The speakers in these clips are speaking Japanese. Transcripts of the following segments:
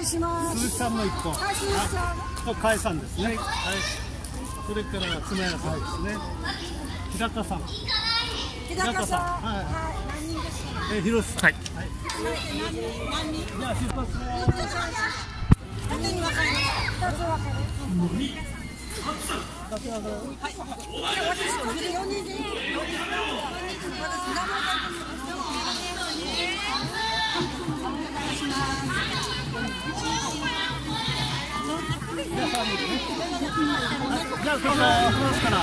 願いします。鈴木さんも一本。はい鈴木さん。と甲斐さんですね。はい、それから爪屋さんですね。平田さん。日高さん。はい。はい。何人ですかえー広瀬さんはい。はい。何人何人じゃあ出発します縦に分かれまつ分かはい。私四人で私名前じゃあこれ行きますから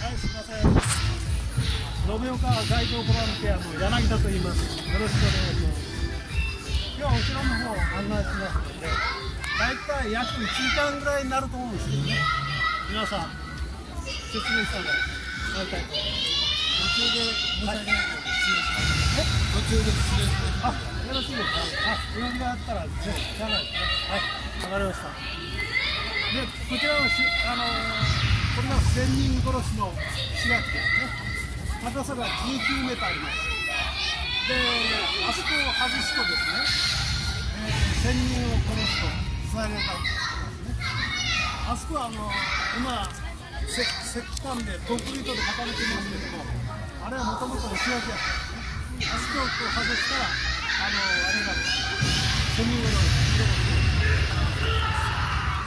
はい、すみません。延岡街道ボランティアの柳田と言います。よろしくお願いします。今日はお城の方を案内しますので、大体約1時間ぐらいになると思うんですけどね。皆さん、説明したの大体。途中で申し訳ないけど失礼します。途中で失礼します。あ、よろしいですか。あ、お呼びがあったら、ぜひ、じゃないですね。はい、わかりました。で、こちらはし、あのーこれが千人殺しの市役ですね。高さが19メートルあります。で、あそこを外すとですね、えー千人を殺すと伝えられたわけですね。あそこはあの今石石炭でコンクリートで固めてますけども、あれはもともと石垣やったんですね。あそこをこう外したら、あのあれが千人殺し広がって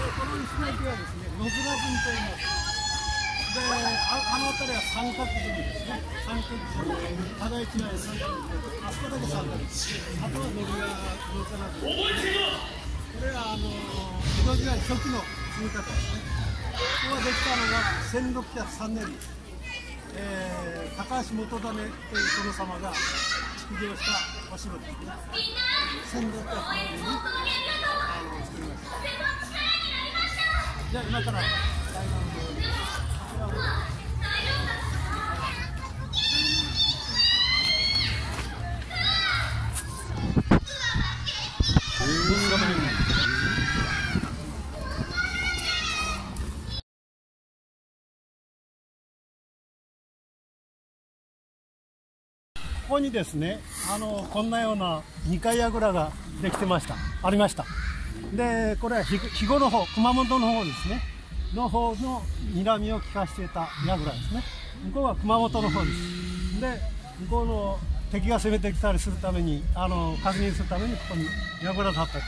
で、この石垣はですね、野面分と言います。で、ああの辺りは三角組ですね。三角組。互い違い三角組。あそこだけ三角組。あとは伸びが動かなくて。これはあの江戸時代初期の積み方ですね。ここができたのが1603年に、えー、高橋元種という殿様が築城したお城ですね。1603年にあの作りました。じゃあ今からここにですね、あのこんなような2階櫓ができてました、ありました。で、これは肥後の方、熊本の方ですね、の方の睨みを利かしていた櫓ですね。向こうは熊本の方です。で、向こうの敵が攻めてきたりするために、あの確認するためにここに櫓立ってたんで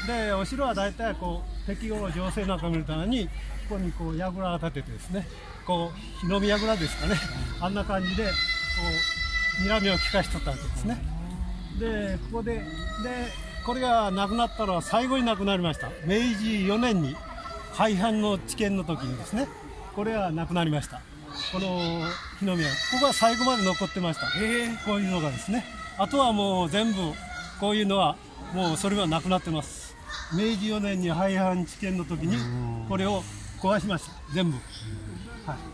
すね。で、お城は大体こう敵後の情勢なんか見るために、ここにこう櫓を立ててですね、こう日の見櫓ですかね、あんな感じでこう睨みを利かしとったわけですね。で、ここで、で、これが亡くなったのは最後に亡くなりました。明治4年に廃藩の知見の時にですね、これは亡くなりました。この日の宮、ここは最後まで残ってました。こういうのがですね。あとはもう全部、こういうのは、もうそれはなくなってます。明治4年に廃藩知見の時に、これを壊しました。全部。はい。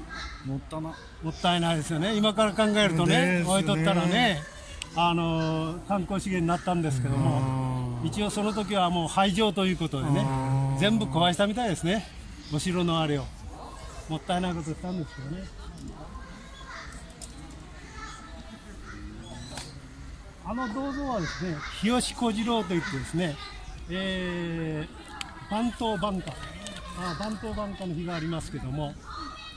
もったなもったいないですよね、今から考えるとね、置いとったらね、あの観光資源になったんですけども、一応その時はもう廃城ということでね、全部壊したみたいですね、お城のあれを。もったいないことしたんですけどね。あの銅像はですね、日吉小次郎といってですね、えー、番頭番家、あ番頭番家の日がありますけども、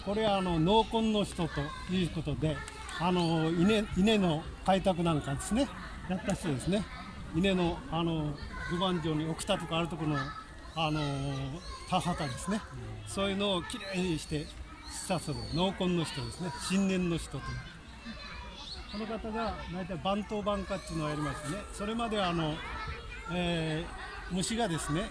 これはあの農耕の人ということで、あの稲稲の開拓なんかですね、やった人ですね、稲のあの五番城に奥田とかあるところのあの田畑ですね、そういうのをきれいにして視察する農耕の人ですね、新年の人と。この方が大体番頭番家っていうのをやりましてね、それまではあの、えー虫がですね、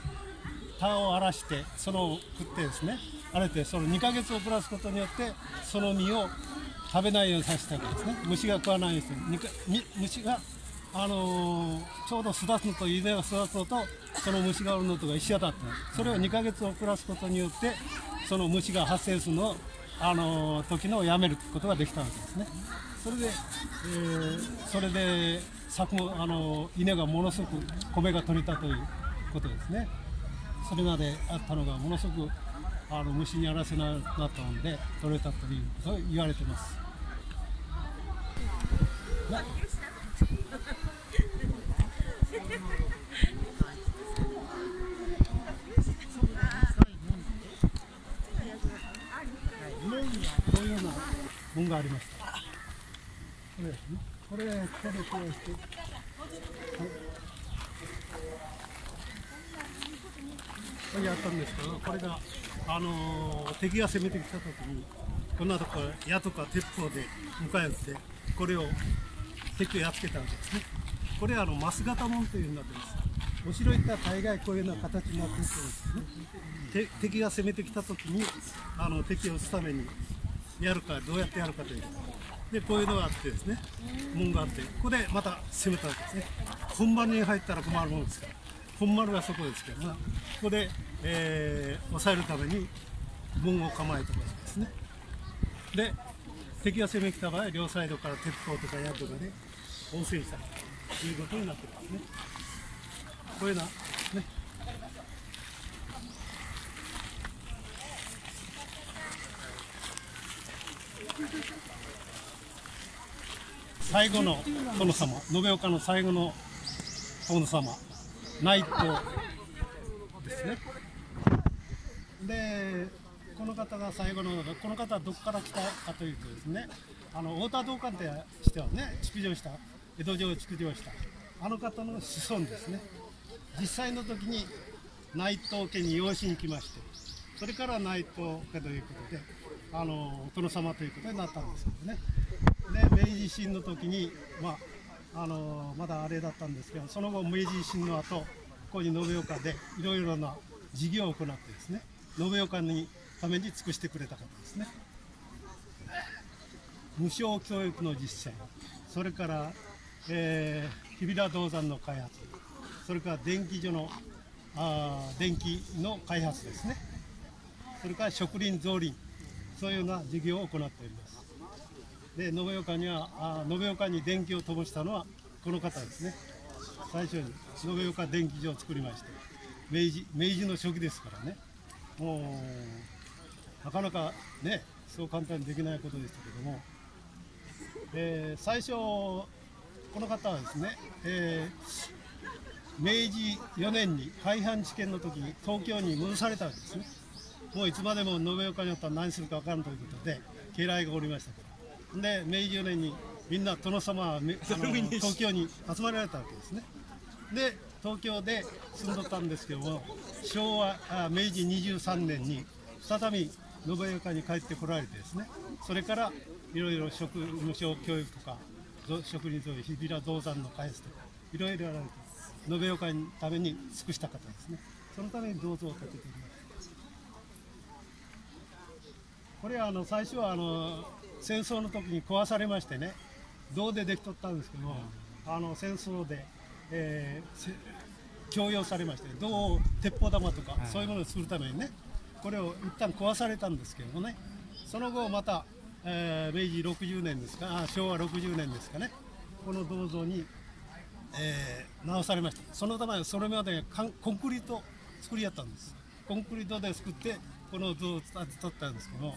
田を荒らして、その食ってですね、荒れて、その2ヶ月をプラすことによって、その実を食べないようにさせたわけですね。虫が食わないようにして、虫が、あのーちょうど育つのと稲が育つのと、その虫がおるのとが一緒だった。それを2ヶ月をプラすことによって、その虫が発生するのを、あのー時のをやめることができたわけですね。それで、えーそれで作物あの稲がものすごく米が取れたということですねそれまであったのがものすごくあの虫にやらせなかったので取れたということ言われてます。こうい。うような本がありました。これですね。これ、ここでこうして。これやったんですけど、これが、あのー敵が攻めてきたときに、こんなところ、矢とか鉄砲で迎え撃って、これを敵をやっつけたわけですね。これはあのマス型門というようになってます。お城行ったら大概こういうような形になってるんですね。て敵が攻めてきたときにあの敵を撃つためにやるかどうやってやるかというでこういうのがあってですね門があってここでまた攻めたわけですね本丸に入ったら困るものですから本丸はそこですけどもここで、えー抑えるために門を構えたわけですね。で敵が攻めてきた場合両サイドから鉄砲とか矢とかで応戦したということになってるんですね。こういうようなね。最後の殿様延岡の最後の殿様。内藤。ですね。でこの方が最後のこの方はどこから来たかというとですねあの太田道館でしてはね築城した江戸城を築城したあの方の子孫ですね。実際の時に内藤家に養子に来ましてそれから内藤家ということであのお殿様ということになったんですけどね。で明治維新の時に、まあ、あのまだあれだったんですけどその後明治維新の後ここに延岡でいろいろな事業を行ってですね延岡にために尽くしてくれた方ですね。無償教育の実践それから、えー、日比良銅山の開発それから電気所のあ電気の開発ですね。それから植林造林そういうような事業を行っております。で延岡にはあ延岡に電気を灯したのはこの方ですね。最初に延岡電気所を作りまして明治明治の初期ですからね。もうなかなかねそう簡単にできないことでしたけども、えー最初この方はですね、えー明治4年に廃藩置県の時に東京に戻されたわけですね。もういつまでも延岡におったら何するか分からんということで家来がおりましたからで明治4年にみんな殿様は 東京に集まられたわけですね。で東京で住んどったんですけども昭和あ明治23年に再び延岡に帰ってこられてですねそれからいろいろ職無償教育とかぞ職人と日比良銅山の開発とかいろいろやられて延岡のために尽くした方ですね。そのために銅像を建てています。これはあの最初はあの戦争の時に壊されましてね銅でできとったんですけども、あの戦争で、えーせ供用されまして銅を鉄砲玉とか、そういうものを作るためにねこれを一旦壊されたんですけどもねその後また、えー明治60年ですかあ昭和60年ですかねこの銅像に、えー直されました。そのためそれまでコンクリート作りやったんです。コンクリートで作ってこの像を建てとったんですけども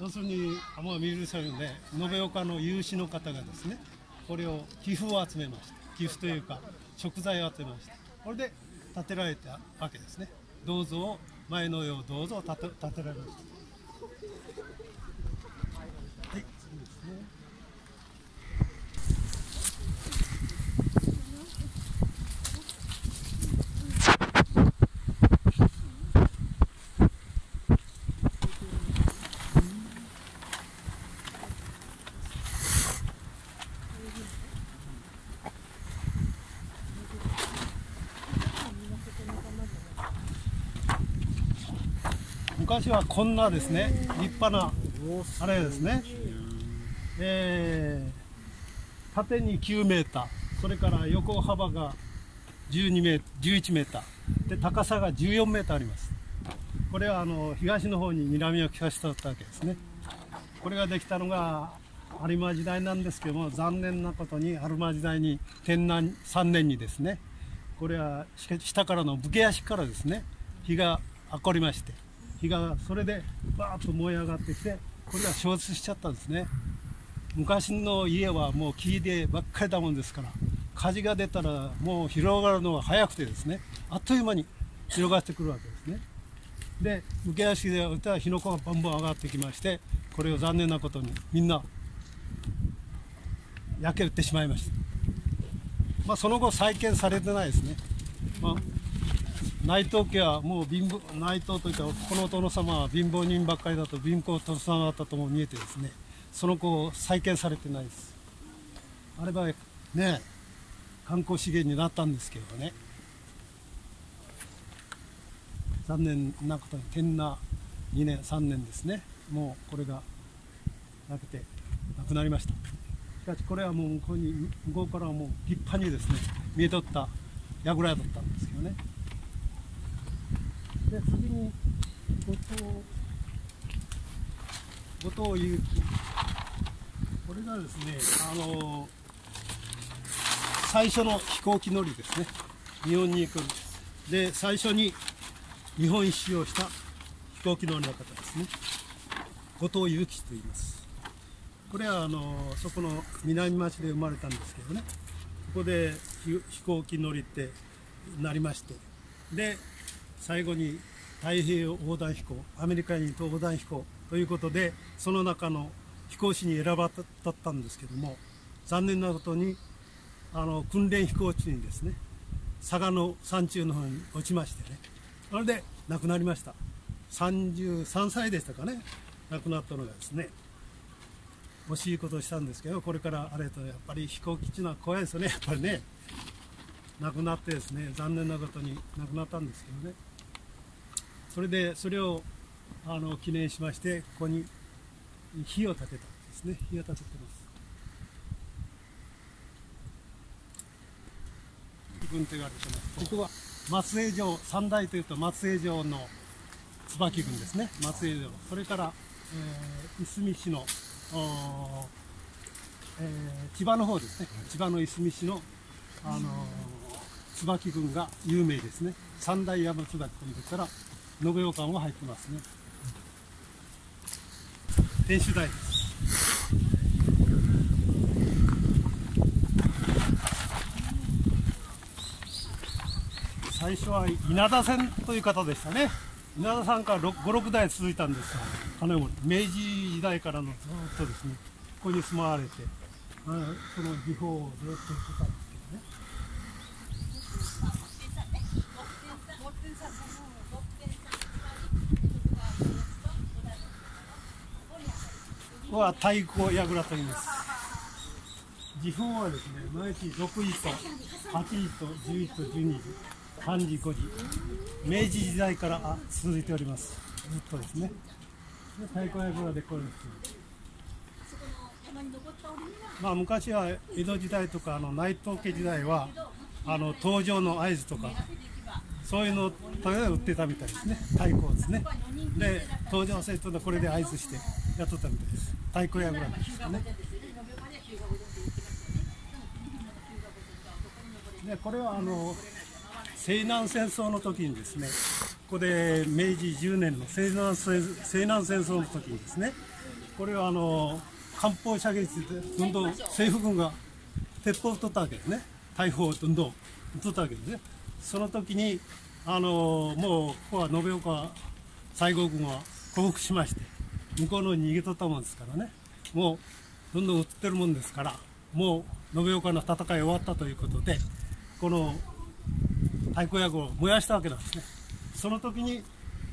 要するに、あまあ、見るさんで、延岡の有志の方がですね、これを寄付を集めました。寄付というか、食材を集めました。これで建てられたわけですね。銅像を、前のよう銅像を建て建てられました。はい、そうですね。昔はこんなですね立派なあれですね、えー縦に9メーターそれから横幅が12メー11メーターで高さが14メーターあります。これはあの東の方に南を利かしたわけですね。これができたのが有馬時代なんですけども残念なことに有馬時代に天南3年にですねこれは下からの武家屋敷からですね火が起こりまして火がそれでバーッと燃え上がってきてこれが消失しちゃったんですね。昔の家はもう木でばっかりだもんですから火事が出たらもう広がるのが早くてですねあっという間に広がってくるわけですね。で武家屋敷では火の粉がバンバン上がってきましてこれを残念なことにみんな焼けてしまいました。まあその後再建されてないですね、まあ、内藤家はもう貧乏内藤というかこの殿様は貧乏人ばっかりだと貧乏とさだったとも見えてですね。その後再建されてないです。あればね観光資源になったんですけどね。残念なことに天那2年3年ですね。もうこれがなくてなくなりました。しかしこれはもう向こうに向こうからはもう立派にですね見えとった櫓屋だったんですけどね。で次に後藤後藤祐樹。これがですねあの最初の飛行機乗りですね。日本に行くで最初に日本一周をした飛行機乗りの方ですね。後藤祐樹と言います。これはあのそこの南町で生まれたんですけどね。ここで飛行機乗りってなりまして。で最後に太平洋横断飛行アメリカに横断飛行ということでその中の飛行士に選ばれたんですけども残念なことにあの訓練飛行中にですね佐賀の山中の方に落ちましてねそれで亡くなりました。33歳でしたかね亡くなったのがですね惜しいことをしたんですけどこれからあれとやっぱり飛行機っていうのは怖いですよねやっぱりね。亡くなってですね残念なことに亡くなったんですけどね。それでそれをあの記念しましてここに火を立てたんですね。火を立ててます。軍手があるここは松江城三大というと松江城の椿軍ですね。松江城。それから、えー、いすみ市の、えー、千葉の方ですね。千葉のいすみ市の、あのー、椿軍が有名ですね。三大山椿軍でったら延岡も入ってますね。天守台です最初は稲田線という方でしたね。稲田さんから56代続いたんですが金森明治時代からのずっとですねここに住まわれて。その技法をずっとやってたんですけどねここは太鼓櫓と言います。時報はですね毎日6時と8時と11時と12時3時5時明治時代から続いております。ずっとですね。で太鼓櫓でこれです。まあ昔は江戸時代とかあの内藤家時代はあの登場の合図とかそういうのを売ってたみたいですね。太鼓ですね。で登場せとこれで合図してやっとったみたいです。太鼓櫓なんですかね。でこれはあの西南戦争の時にですねここで明治10年の西南西南戦争の時にですねこれはあの艦砲射撃でどんどん政府軍が鉄砲を取ったわけですね。大砲をどんどん取ったわけですね。その時にあのもうここは延岡西郷軍は降伏しまして向こうの逃げ取ったもんですからね。もうどんどん撃ってるもんですからもう延岡の戦い終わったということでこの太鼓役を燃やしたわけなんですね。その時に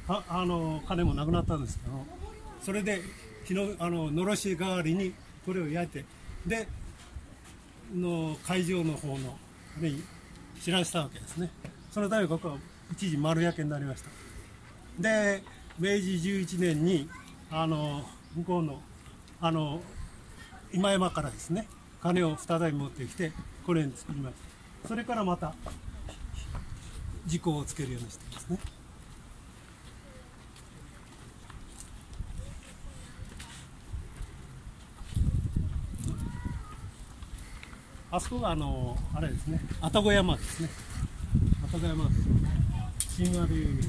ああの金もなくなったんですけどそれで日のあののろし代わりにこれを焼いてでの会場の方のに知らせたわけですね。そのためここは一時丸焼けになりました。で明治11年にあの向こうのあの今山からですね金を再び持ってきてこれに作りました。それからまた時効をつけるようにしてますね。あそこがあのあれですね愛宕山ですね。愛宕山神話でいう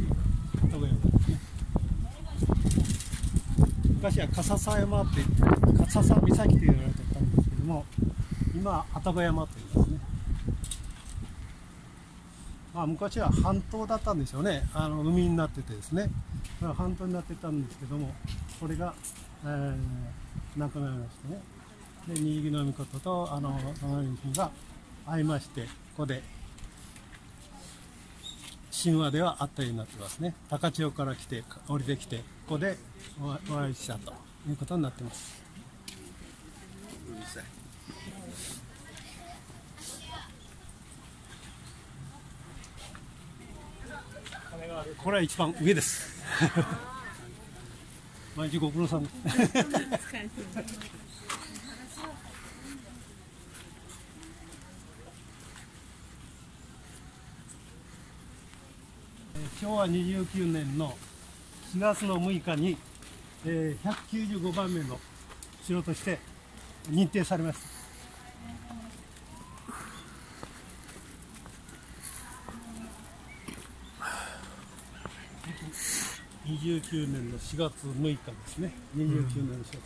愛宕山ですね。昔は笠佐山って笠佐岬と言われてたんですけども今は愛宕山と言いますね。まあ、昔は半島だったんでしょうね。あの海になっててですね。半島になってたんですけどもこれが、えー、なくなりましてね。で新木の御事ととあの長君が会いましてここで神話ではあったようになってますね。高千穂から来て降りてきてここでお会いしたということになってます。うるさい。これは一番上です。毎日ご苦労さん。です昭和29年の4月の6日に、えー、195番目の城として認定されました。29年の4月6日ですね。29年の4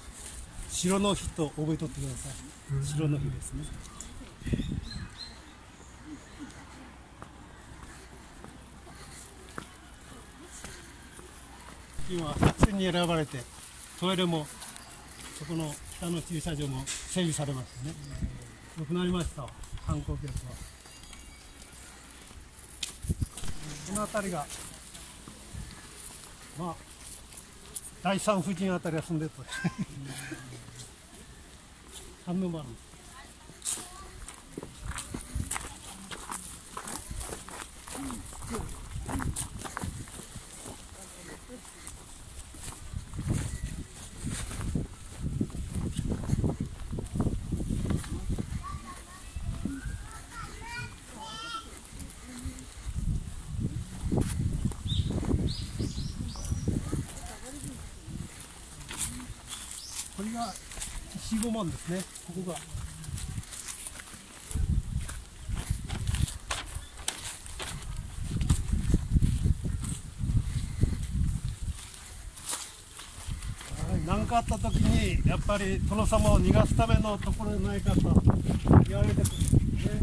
月、城の日と覚えとってください。城の日ですね今初に選ばれてトイレもそこの北の駐車場も整備されましたね。良くなりました。観光客は。この辺りがまあ第三夫人あたりは住んでると。三の丸これが四五万ですね。ここが。何かあった時にやっぱり殿様を逃がすためのところでないかと言われてくる。んですね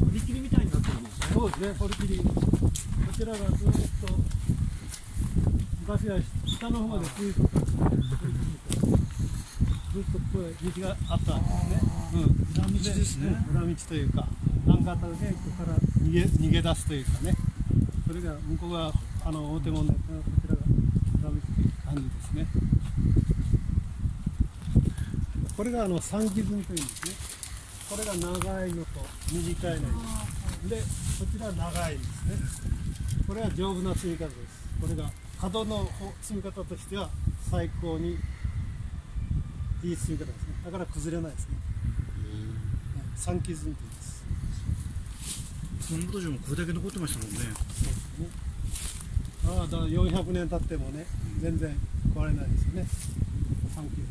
堀切りみたいになってるんですね。そうですね堀切りこちらがずっと昔は下の方まで続いてたんですねずっとここへ道があったんですね、うん、裏道ですね裏道というか何かあった時にここから逃げ逃げ出すというかね。それが向こうがあの大手門でこちらが裏道という感じですね。これがあの三木積みというんですね。これが長いのと短いの。でこちら長いんですね。これは丈夫な積み方です。これが角の積み方としては最高にいい積み方ですね。だから崩れないですね。三木積みと言います。その当時もこれだけ残ってましたもんね。ああだから400年経ってもね全然壊れないですよね。三木積み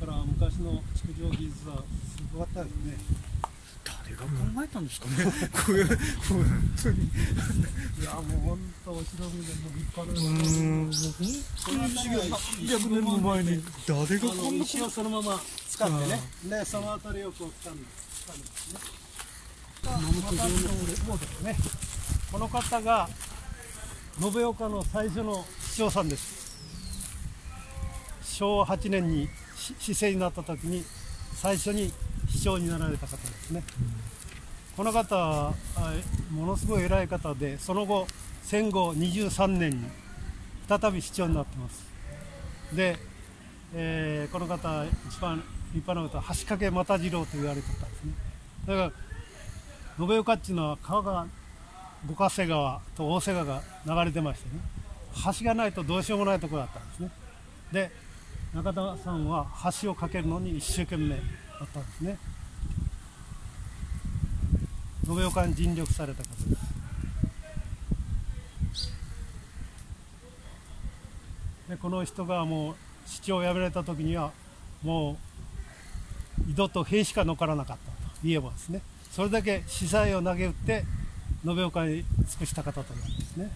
だから昔の築城技術はすごかったですね誰が考えたんですかねこういう本当にいやもう本当お城見でも立派なうんもう本当に300年も前に誰がこんなの石をそのまま使ってね、でその辺りをこう掴んで掴んでですね。またそうですね。この方が延岡の最初の市長さんです。昭和8年に市政になった時に最初に市長になられた方ですね。この方はものすごい偉い方で、その後戦後23年に再び市長になってます。で、えーこの方一番立派なことは橋掛又次郎と言われてたんですねだから延岡っちゅうのは川が五ヶ瀬川と大瀬川が流れてましてね橋がないとどうしようもないところだったんですねで中田さんは橋を架けるのに一生懸命だったんですね。延岡に尽力された方です。でこの人がもう市長を辞められた時にはもう井戸と塀しか残らなかったと言えばですね。それだけ司祭を投げ打って延岡に尽くした方となるんですね。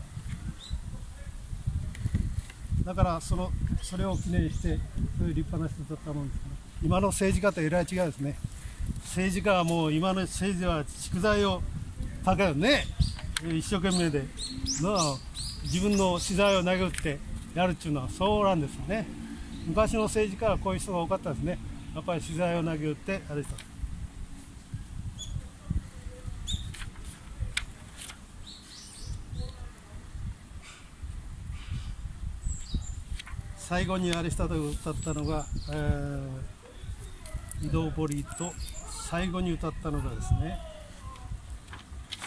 だからそのそれを記念してそういう立派な人だったもんですけど今の政治家とえらい違いですね。政治家はもう今の政治は蓄財を高いよね。一生懸命で。なあ自分の資材を投げ打ってやるっていうのはそうなんですよね。昔の政治家はこういう人が多かったですね。やっぱり資材を投げ打ってあれした。最後にあれしたと歌ったのが、えー、移動ボリと最後に歌ったのがですね。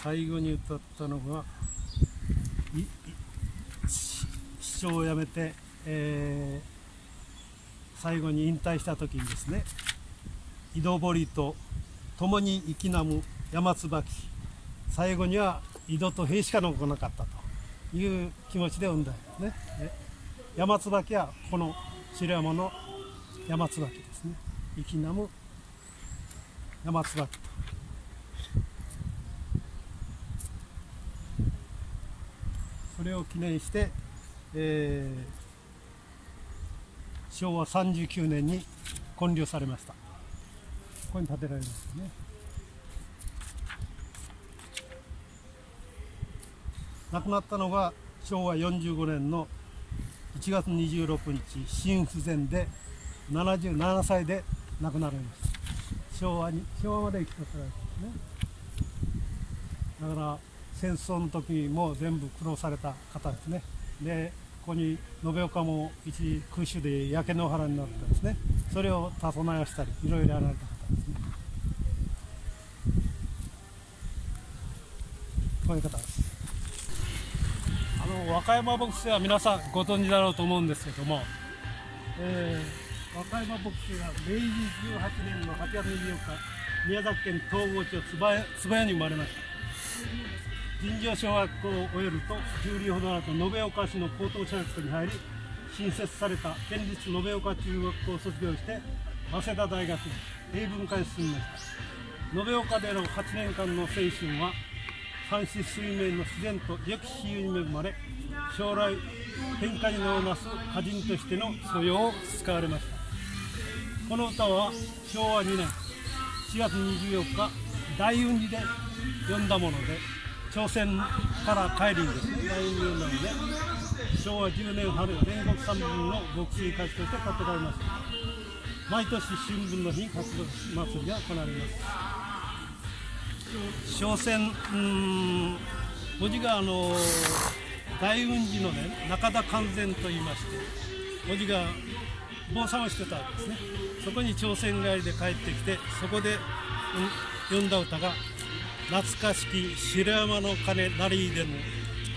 最後に歌ったのがいい市長を辞めて、えー、最後に引退した時にですね。井戸堀と共に生きなむ山椿。最後には井戸と塀しか残らなかったという気持ちで産んだんですね。山椿はこの白山の山椿ですね。生きなむ山椿とそれを記念して、えー、昭和39年に建立されました。ここに建てられましたね。亡くなったのが昭和45年の1月26日心不全で77歳で亡くなられました昭和に昭和まで生きてたらですね。だから戦争の時も全部苦労された方ですね。でここに延岡も一時空襲で焼け野原になったんですね。それをたそなやしたりいろいろやられた方ですね。こういう方です。あの和歌山牧師は皆さんご存知だろうと思うんですけども、えー、和歌山牧師は明治18年の8月24日宮崎県東郷町椿谷に生まれました。尋常小学校を終えると10里ほどあと延岡市の高等小学校に入り新設された県立延岡中学校を卒業して早稲田大学英文科に進みました。延岡での8年間の青春は山子水面の自然と良き比喩に恵まれ将来変化に名をなす歌人としての素養を使われました。この歌は昭和2年4月24日大雲寺で読んだもので朝鮮から帰りにです。ね大雲寺読んだので昭和10年春全国三分の牧師歌手として建てられました。毎年春分の日に活動祭りが行われます。商船うん文字があの大雲寺のね中田完全と言いまして文字が坊さんをしてたわけですね。そこに朝鮮帰りで帰ってきてそこで、うん、読んだ歌が「懐かしき白山の鐘なりでの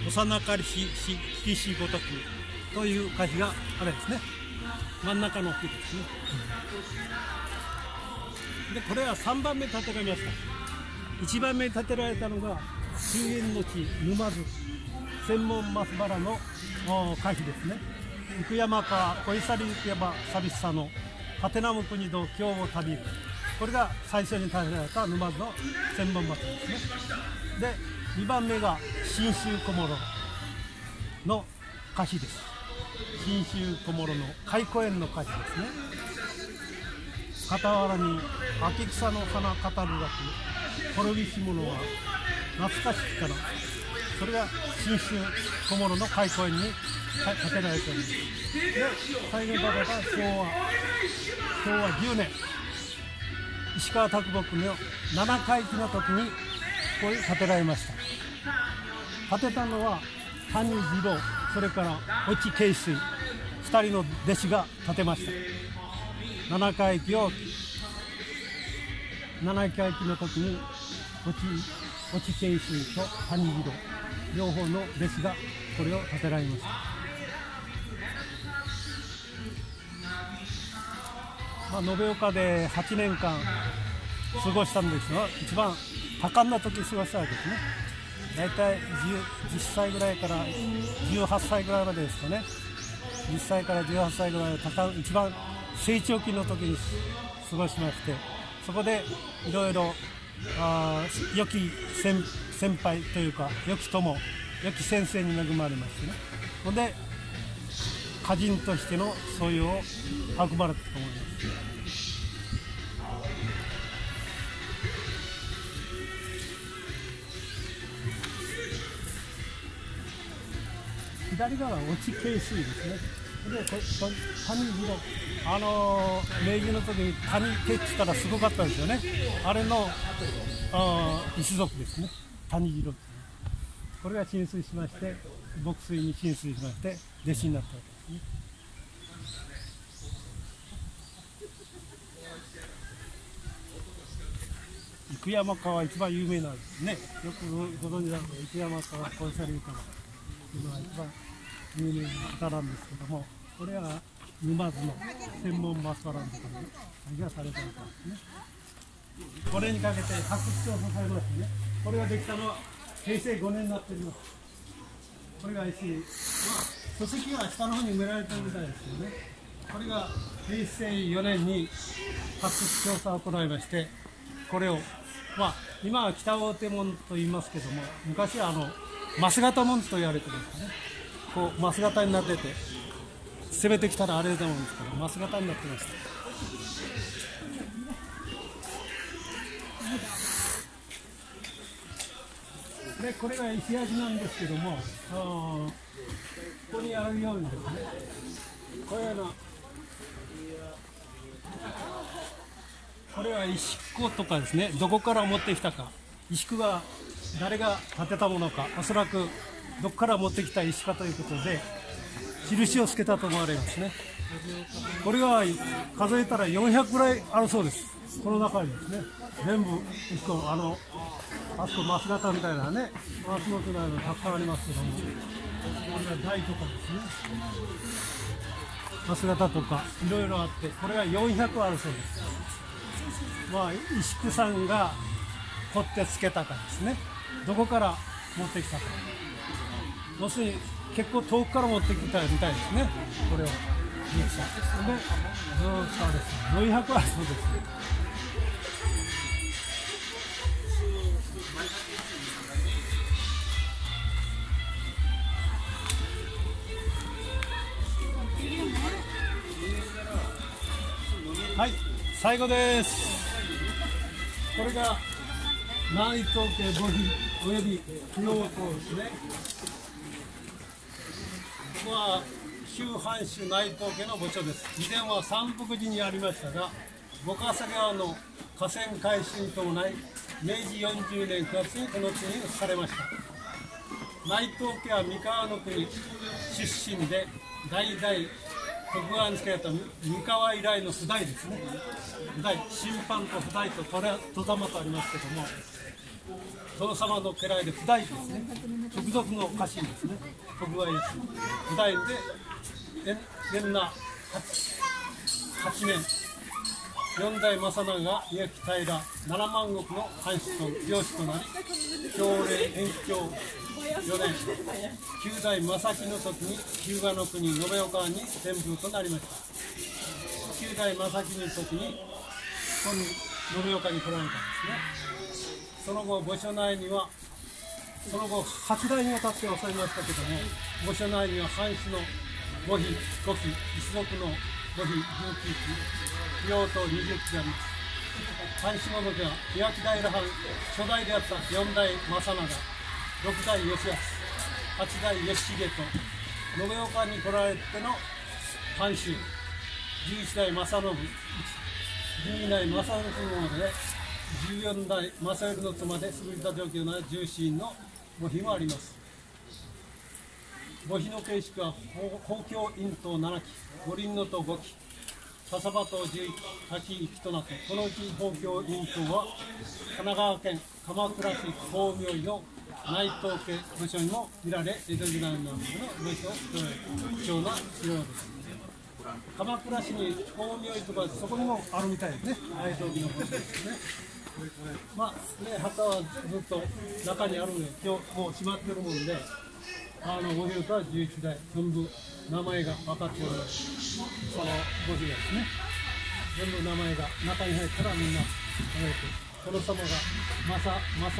幼かりし引きしごとく」という歌詞があれですね。真ん中の句ですね。でこれは3番目立てられました。1番目建てられたのが周辺の地沼津専門松原の会費ですね。生山川小磯行山寂しさのハテナム国土京を旅これが最初に建てられた沼津の専門松ですね。で2番目が信州小諸の歌詞です。信州小諸の開古園の歌詞ですね。傍らに秋草の花語る楽滅びし者は懐かしきからそれが新州小諸の開口園に建てられております。で最後に建てた昭和昭和10年石川啄木の7回忌の時にここに建てられました建てたのは谷次郎それから越智慶水2人の弟子が建てました7回忌を7回忌の時に落ち落ち慶水と谷次郎両方の弟子がこれを建てられました。まあ、延岡で8年間過ごしたんですが一番多感な時過ごしたわけですね。大体 10, 歳ぐらいから18歳ぐらいまでですかね。10歳から18歳ぐらいの多感一番成長期の時に過ごしましてそこでいろいろあー良き先先輩というか良き友良き先生に恵まれましてねほんで歌人としての素養を育まれたと思います左側落ち渓水ですね。で、こ谷広、あのー明治の時に谷家って言ったらすごかったですよね。あれのあ一族ですね。谷広ですね。これが浸水しまして、牧水に浸水しまして、弟子になったわけですね。生山川一番有名なんですね。よくご存知だと生山川コンサルから。今一番有名な方なんですけども、これは沼津の専門マスパランドから愛がされたわけですね。これにかけて発掘調査されましてね、これができたのは平成5年になっております。これが石、まあ、書籍が下の方に埋められてるみたいですけどね、これが平成4年に発掘調査を行いまして、これを、まあ、今は北大手門と言いますけども、昔はあの、マス型門と言われてますね。こう、マス型になってて、攻めてきたらあれだと思うんですけど、マス型になってました。で、これが石焼なんですけども、ここにあるようにですね、これの、これは石工とかですね、どこから持ってきたか、石工が誰が建てたものか、おそらくどこから持ってきた石かということで、印をつけたと思われますね。これが数えたら400ぐらいあるそうです。この中にですね、全部石こうあの、あそこマス型みたいなね、マスのくらいのたくさんありますけども、これが台とかですね。マス型とかいろいろあって、これが400あるそうです。まあ、石工さんが掘ってつけたかですね。どこから持ってきたか。要するに結構遠くから持ってきたみたいですね。これを。で、ずーっとあれです。400あるそうです。はい、最後です。これが内藤家母妃および供養塔ですね。ここは旧藩主内藤家の墓所です。以前は三福寺にありましたが、五笠川の河川改修に伴い、明治40年9月にこの地に移されました。内藤家は三河の国出身で代々徳川につけられた三河以来の不代ですね。不代審判と不代と戸玉とありますけども殿様の家来で不代ですね。直属の家臣ですね。徳川家臣不代でえ年那 8, 8年四代正長が宮城平七万石の藩主と領主となり朝礼延長4年九代正木の時に日向の国延岡に天風となりました。九代正木の時にここに延岡に来られたんですね。その後御所内にはその後8代にわたって襲いましたけども御所内には藩主の母妃5期一族の母妃19期養と20期があります藩主の時は岩木平藩初代であった。4代正長6代義康8代義重と延岡に来られての藩主11代正信12代正信のもので14代正頼の妻で優れた。状況な重臣の母妃もあります母妃の形式は宝京院と7期五輪のと5期笹場と11期滝1となってこのうち宝京院とは神奈川県鎌倉市光明医の内藤家部署にも見られ江戸時代の部署貴重な城です鎌倉市に光明医とかそこにもあるみたいですね内藤家の部署ですねまあね墓はずっと中にあるんで今日もう閉まってるもんであの五流とは11代全部名前が分かっておりますその五流ですね全部名前が中に入ったらみんな覚えて殿様が正正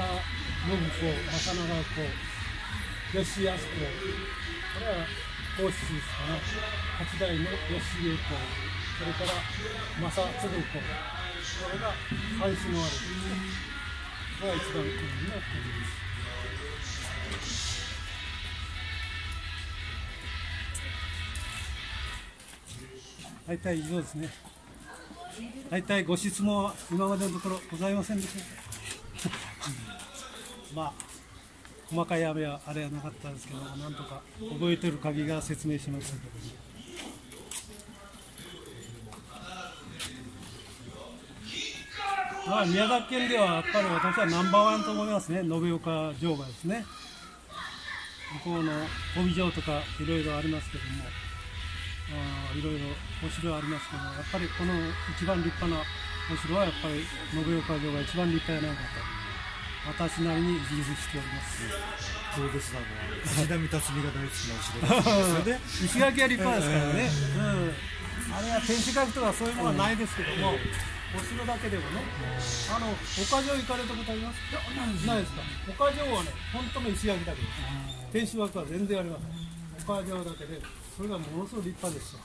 信公正長公義康公これは皇室ですから八代の義家公それから正嗣公これが監視のあるのが一番国になっています。大体以上ですね。大体ご質問は今までのところございませんでしょうか？まあ細かい雨はあれはなかったんですけど、なんとか覚えてる限りが説明しましたけど。まあ、宮崎県ではやっぱり私はナンバーワンと思いますね、延岡城がですね。向こうの帯城とかいろいろありますけども、あいろいろお城はありますけど、やっぱりこの一番立派なお城はやっぱり延岡城が一番立派やない。かと、私なりに自負しております。そうです。あの石田三辰巳が大好きなお城です。ね石垣は立派です。からね、うん、あれは天守閣とかそういうものはないです。けども、お城だけでもね、あの岡城行かれたことあります。ないです。か、岡城はね、本当の石垣だけです、天守閣は全然ありません、岡城だけで、それがものすごい立派ですよ。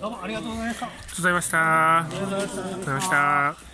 どうもありがとうございました。ありがとうございました。ありがとうございました。